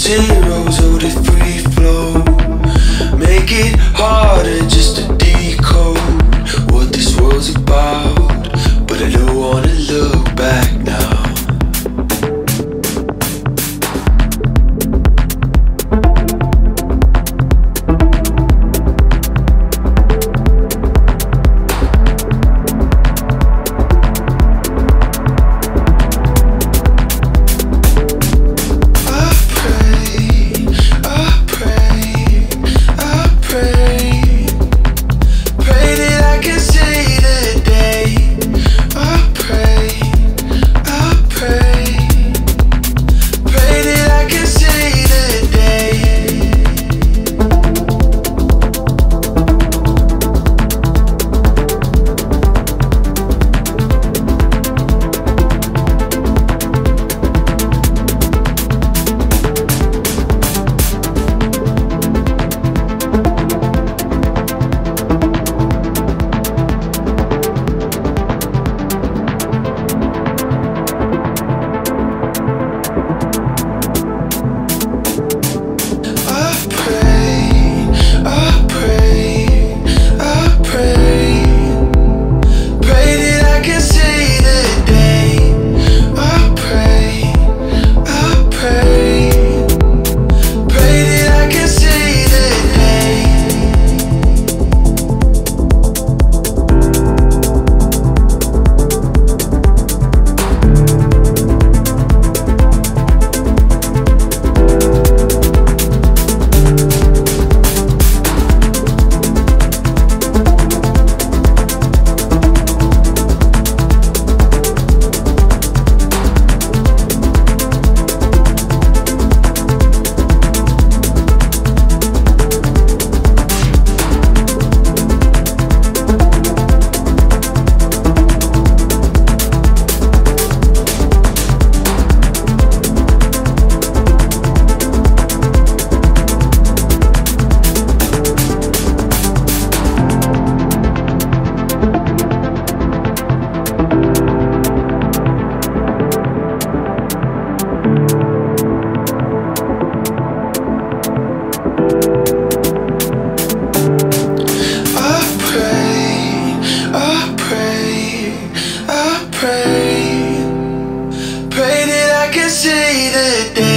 zeros or the free flow. Make it harder just to decode what this world's about. But I don't wanna look back. say the day.